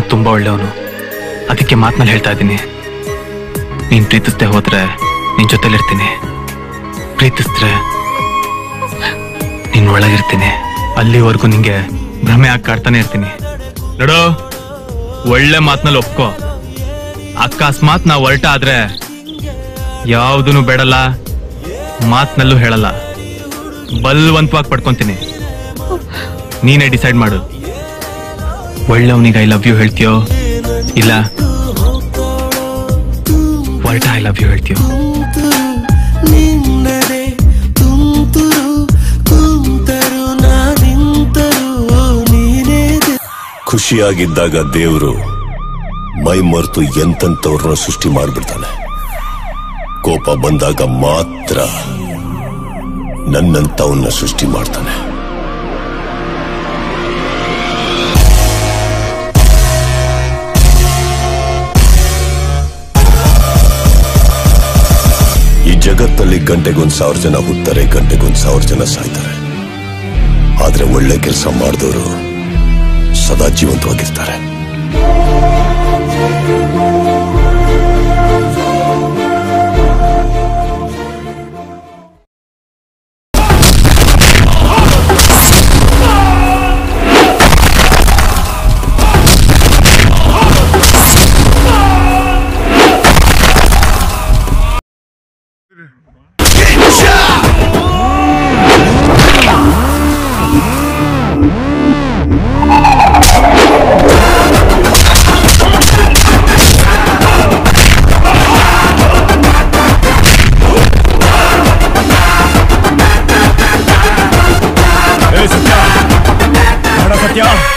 ನಾನು ತುಂಬಾ ಒಳ್ಳೆಯವನು. ಅದಕ್ಕೆ ಮಾತ್ನಲ್ಲಿ ಹೇಳ್ತಾ ಇದ್ದೀನಿ. ನೀನ್ ಪ್ರೀತಿಸ್ದೆ ಹೋದ್ರೆ ನಿನ್ ಜೊತೆಲಿರ್ತೀನಿ. ಪ್ರೀತಿಸಿದ್ರೆ ನಿನ್ ಒಳಗಿರ್ತೀನಿ. ಅಲ್ಲಿವರೆಗೂ ನಿಂಗೆ ಭ್ರಮೆ ಆಗಿ ಕಾಡ್ತಾನೆ ಇರ್ತೀನಿ. ನೋಡು, ಒಳ್ಳೆ ಮಾತ್ನಲ್ಲಿ ಒಪ್ಕೋ. ಅಕಸ್ಮಾತ್ ನಾ ಹೊರಟ ಆದ್ರೆ ಯಾವುದನ್ನು ಬೇಡಲ್ಲ, ಮಾತ್ನಲ್ಲೂ ಹೇಳಲ್ಲ. ಬಲ್ವಂತವಾಗಿ ಪಡ್ಕೊಂತೀನಿ. ನೀನೇ ಡಿಸೈಡ್ ಮಾಡು. ಒಳ್ಳೆಯವನಿಗೆ ಐ ಲವ್ ಯು ಹೇಳ್ತೀಯೋ? ಇಲ್ಲ. ಒಳ್ಳ ಐ ಲವ್ ಯು ಹೇಳ್ತೀಯೋ? ಖುಷಿಯಾಗಿದ್ದಾಗ ದೇವರು ಮೈ ಮರೆತು ಎಂತವ್ರನ್ನ ಸೃಷ್ಟಿ ಮಾಡಿಬಿಡ್ತಾನೆ. ಕೋಪ ಬಂದಾಗ ಮಾತ್ರ ನನ್ನಂತವನ್ನ ಸೃಷ್ಟಿ ಮಾಡ್ತಾನೆ. ದೇಶದಲ್ಲಿ ಗಂಟೆಗೊಂದು ಸಾವಿರ ಜನ ಹುಡ್ತಾರೆ ಗಂಟೆಗೊಂದು ಸಾವಿರ ಜನ ಸಾಯ್ತಾರೆ. ಆದ್ರೆ ಒಳ್ಳೆ ಕೆಲಸ ಮಾಡಿದವರು ಸದಾ ಜೀವಂತವಾಗಿರ್ತಾರೆ. 快。